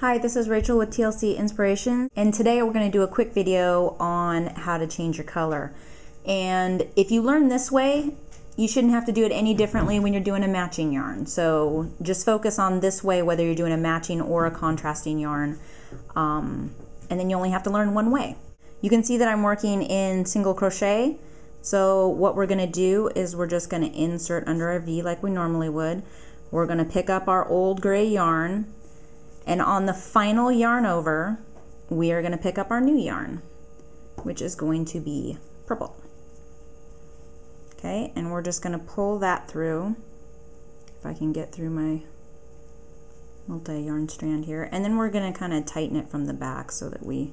Hi, this is Rachel with TLC Inspiration, and today we're going to do a quick video on how to change your color. And if you learn this way, you shouldn't have to do it any differently when you're doing a matching yarn. So just focus on this way whether you're doing a matching or a contrasting yarn. Um, and then you only have to learn one way. You can see that I'm working in single crochet. So what we're going to do is we're just going to insert under a V like we normally would. We're going to pick up our old gray yarn and on the final yarn over we are going to pick up our new yarn which is going to be purple. Okay, and we're just going to pull that through. If I can get through my multi-yarn strand here. And then we're going to kind of tighten it from the back so that we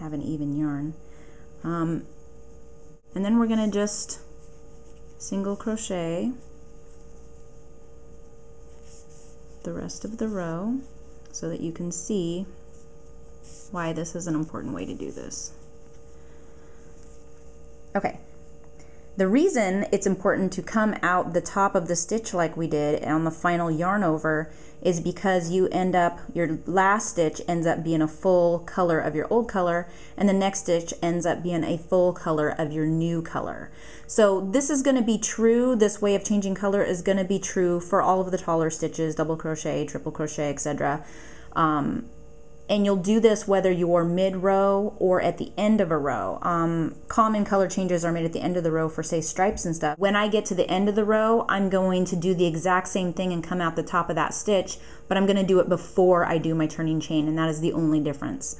have an even yarn. Um, and then we're going to just single crochet the rest of the row so that you can see why this is an important way to do this. Okay, the reason it's important to come out the top of the stitch like we did on the final yarn over is because you end up, your last stitch ends up being a full color of your old color and the next stitch ends up being a full color of your new color. So this is going to be true, this way of changing color is going to be true for all of the taller stitches, double crochet, triple crochet, etc. Um, and you'll do this whether you're mid-row or at the end of a row. Um, common color changes are made at the end of the row for say stripes and stuff. When I get to the end of the row, I'm going to do the exact same thing and come out the top of that stitch, but I'm going to do it before I do my turning chain, and that is the only difference.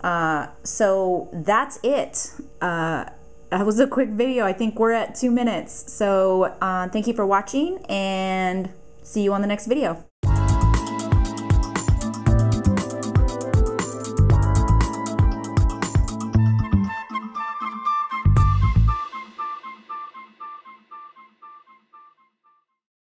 Uh, so that's it. Uh, that was a quick video. I think we're at two minutes. So uh, thank you for watching and see you on the next video.